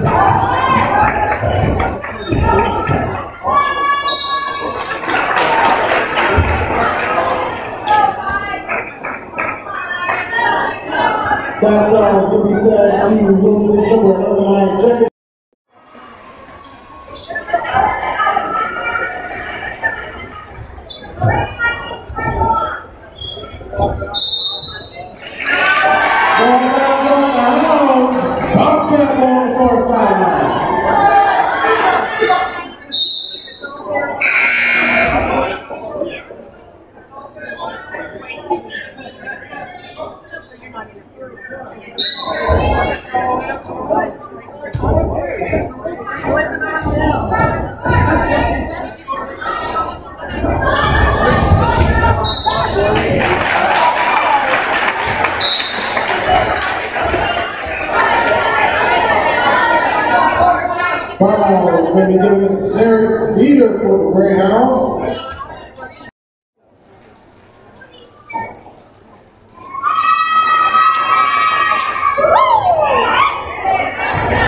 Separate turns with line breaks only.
That flag will be tagged to Lunatic's number 11 check Bobcat What the hell? Foul, maybe giving us Sarah Peter for the Greyhounds.